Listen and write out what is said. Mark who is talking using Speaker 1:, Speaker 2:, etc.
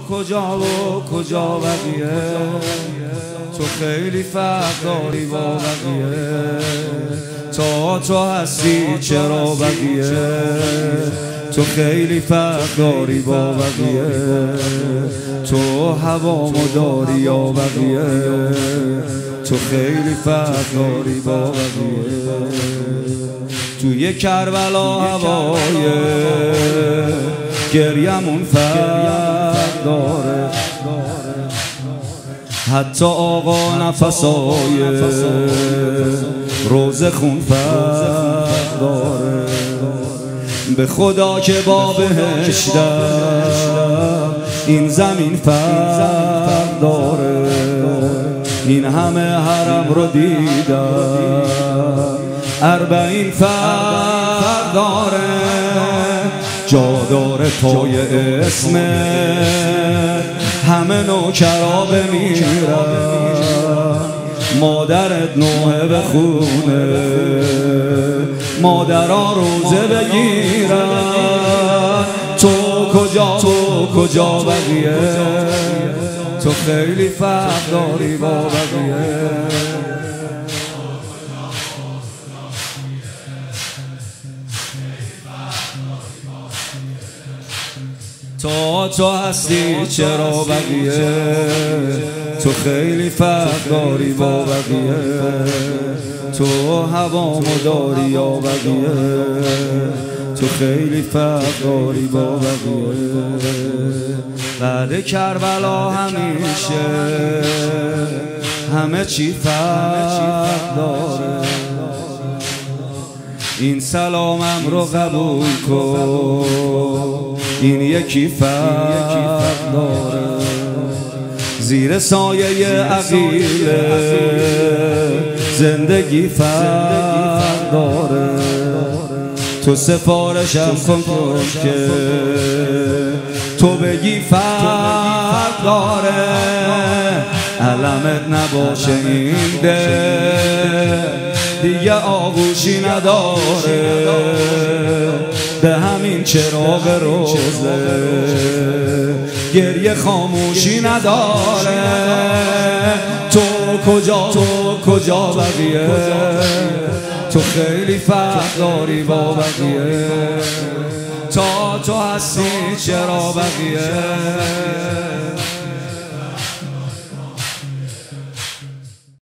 Speaker 1: کجا و کجا بقیه؟ تو خیلی فرق داری با بقیه. تا تو هستی چرا بقیه؟ تو خیلی فرق داری با بقیه. تو هوا داری یا بقیه؟ تو خیلی فرق داری با بقیه. توی کربلا هوای گریمون فرق داره. حتی آقا نفسای روز خون داره به خدا که با بهشتم این زمین فرق داره این همه حرم رو دیدم. اربعین فرق داره جا داره پای اسم. همه نوکرا بمیرن مادرت نوه بخونه مادرها روزه بگیرن. تو کجا تو کجا بقیه تو خیلی فرق داری با بقیه. تو هستی چرا بقیه؟ تو خیلی فرق داری با بقیه. تو هوا داری یا بقیه؟ تو خیلی فرق داری با بقیه. بعد کربلا همیشه همه چی فرق داره. این سلامم رو قبول کن. این یکی فرق داره زیر سایه عقیله زندگی فرق داره تو سفارشم کن که تو بگی فرق داره علمت نباشه این ده. دیگه آغوشی نداره. به همین چراغ روزه. گریه خاموشی نداره. تو کجا؟ تو کجا بقیه؟ تو خیلی فرق داری با بقیه. تا تو هستی چرا بقیه؟